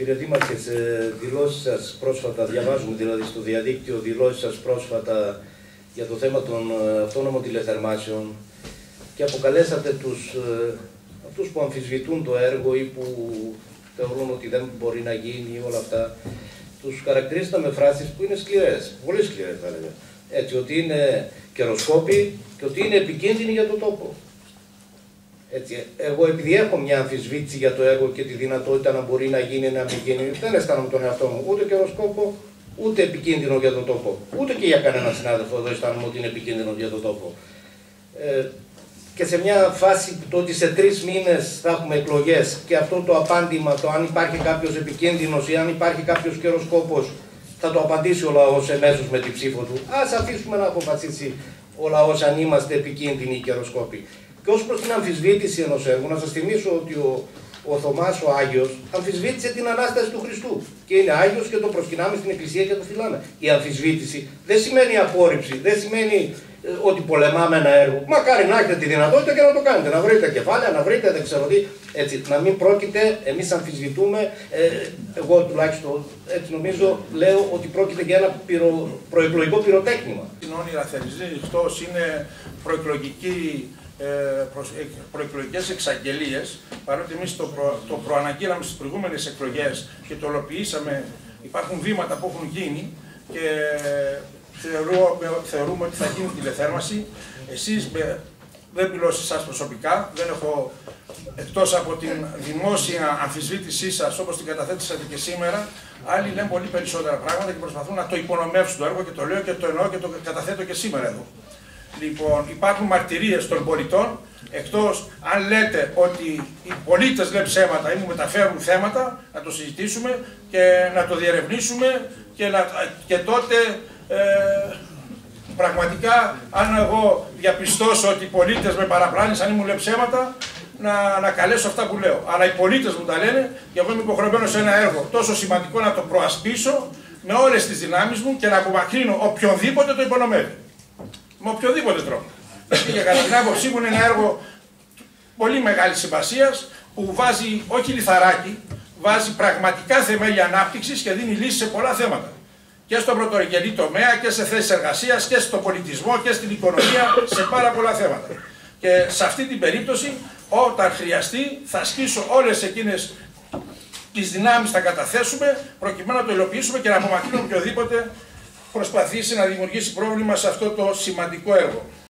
Κύριε Δήμαρχε, σε δηλώσεις σας πρόσφατα, διαβάζουμε δηλαδή στο διαδίκτυο δηλώσεις σας πρόσφατα για το θέμα των ε, αυτόνομων τηλεθερμάσεων και αποκαλέσατε τους, ε, αυτούς που αμφισβητούν το έργο ή που θεωρούν ότι δεν μπορεί να γίνει ή όλα αυτά, τους χαρακτηρίσατε με φράσεις που είναι σκληρές, πολύ σκληρές θα έλεγα. Έτσι, ότι είναι καιροσκόποι και ότι είναι επικίνδυνοι για τον τόπο. Έτσι, εγώ επειδή έχω μια αμφισβήτηση για το έργο και τη δυνατότητα να μπορεί να γίνει να μην γίνει, δεν αισθάνομαι τον εαυτό μου ούτε καιροσκόπο, ούτε επικίνδυνο για τον τόπο. Ούτε και για κανέναν συνάδελφο εδώ αισθάνομαι ότι είναι επικίνδυνο για τον τόπο. Ε, και σε μια φάση το ότι σε τρεις μήνες θα έχουμε εκλογές και αυτό το απάντημα, το αν υπάρχει κάποιος επικίνδυνος ή αν υπάρχει κάποιος καιροσκόπος, θα το απαντήσει ο λαός εμέσως με την ψήφο του. Α αφήσουμε να αποφασίσει ο λαός αν είμαστε επικίνδυνοι ή καιροσκόποι. Και ως προς την αμφισβήτηση ενός έργου, να σας θυμίσω ότι ο, ο Θωμάς ο Άγιος αμφισβήτησε την ανάσταση του Χριστού. Και είναι Άγιος και το προσκυνάμε στην Εκκλησία και το φυλάμε. Η αμφισβήτηση δεν σημαίνει απόρριψη, δεν σημαίνει ε, ότι πολεμάμε ένα έργο. Μακάρι να έχετε τη δυνατότητα και να το κάνετε. Να βρείτε κεφάλαια, να βρείτε δεν ξέρω τι. Έτσι, να μην πρόκειται, εμείς αμφισβητούμε, ε, εγώ τουλάχιστον έτσι νομίζω, λέω ότι πρόκειται για ένα πυρο, προεκλογικό πυροτέχνημα. Την όνειρα θελισμή είναι προεκλογική ε, προεκλογικές εξαγγελίες, παρότι εμείς το, προ, το προαναγγείλαμε στις προηγούμενες εκλογές και το ολοποιήσαμε, υπάρχουν βήματα που έχουν γίνει και θεωρούμε ότι θα γίνει τηλεθέρμαση. Εσείς δεν μιλώ σε εσάς προσωπικά, δεν έχω εκτός από την δημόσια αμφισβήτησή σας όπως την καταθέτησατε και σήμερα, άλλοι λένε πολύ περισσότερα πράγματα και προσπαθούν να το υπονομεύσουν το έργο και το λέω και το εννοώ και το καταθέτω και σήμερα εδώ. Λοιπόν, υπάρχουν μαρτυρίες των πολιτών, εκτός αν λέτε ότι οι πολίτες λένε ψέματα ή μου μεταφέρουν θέματα, να το συζητήσουμε και να το διερευνήσουμε και, να, και τότε ε, πραγματικά αν εγώ διαπιστώσω ότι οι πολίτες με παραπλάνησαν ή μου λένε ψέματα, να, να καλέσω αυτά που λέω. Αλλά οι πολίτες μου τα λένε και εγώ είμαι υποχρεωμένος σε ένα έργο τόσο σημαντικό να το προασπίσω με όλες τις δυνάμεις μου και να απομακρύνω οποιονδήποτε το υπονομεύει με οποιοδήποτε τρόπο. Γιατί για κατά την άποψή μου είναι ένα έργο πολύ μεγάλης σημασίας που βάζει όχι λιθαράκι, βάζει πραγματικά θεμέλια ανάπτυξης και δίνει λύσεις σε πολλά θέματα. Και στον πρωτορικελή τομέα και σε θέσεις εργασίας και στον πολιτισμό και στην οικονομία, σε πάρα πολλά θέματα. Και σε αυτή την περίπτωση, όταν χρειαστεί, θα ασκήσω όλες εκείνες τις δυνάμεις θα καταθέσουμε προκειμένου να το υλοποιήσουμε και να απομακρύνουμε οποιοδήποτε προσπαθήσει να δημιουργήσει πρόβλημα σε αυτό το σημαντικό έργο.